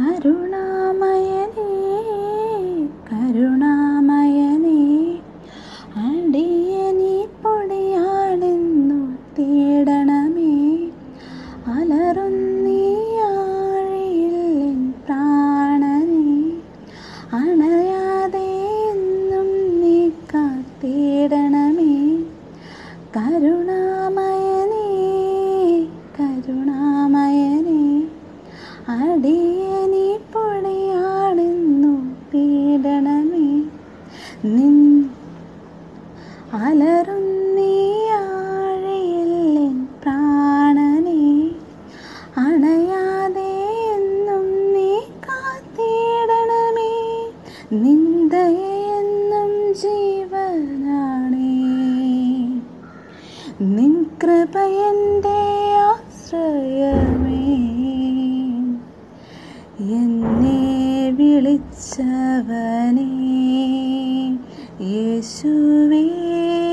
കരുണാമയനേ കരുണാമയനേ അടിയനി പൊടിയാണെന്നു തേടണമേ. അലറുന്നീയാഴിയിൽ പ്രാണനെ. അണയാതെ എന്നും നീ കാത്തേടണമേ. കരുണാമയനേ കരുണാമയനേ അടിയനി നിൻ അലറുന്നീയാഴിയിൽ പ്രാണനെ അണയാതെ എന്നും നീ കാത്തിടണമേ. നിന്ദയെന്നും ജീവനാണേ. നിൻ കൃപയന്റെ ആശ്രയമേ. എന്നെ വിളിച്ചവനേ. sweet.